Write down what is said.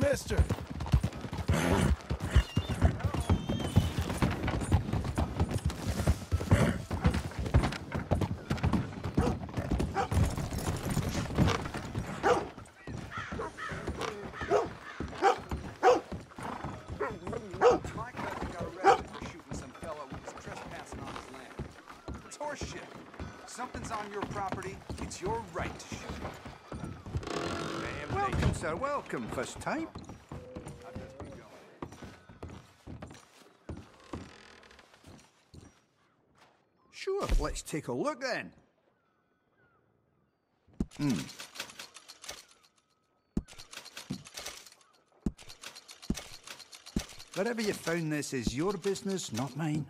mister. Horseshit. If something's on your property, it's your right to shoot. Welcome, sir. Welcome. First time. Sure, let's take a look then. Hmm. Wherever you found this is your business, not mine.